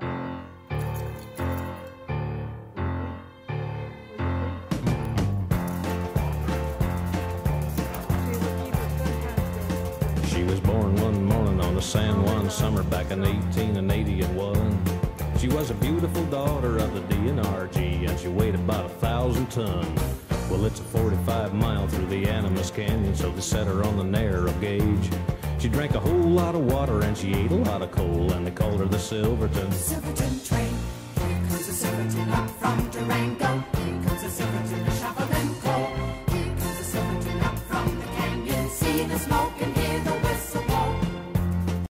She was born one morning on the San Juan summer back in 1881. She was a beautiful daughter of the D&RG and she weighed about a thousand ton. Well, it's a 45 mile through the Animas Canyon, so they set her on the narrow gauge lot of water and she ate a lot of coal and they called her the Silverton. Silverton train, here comes the Silverton up from Durango. Here comes the Silverton to shuffle them coal. Here comes the Silverton up from the canyon, see the smoke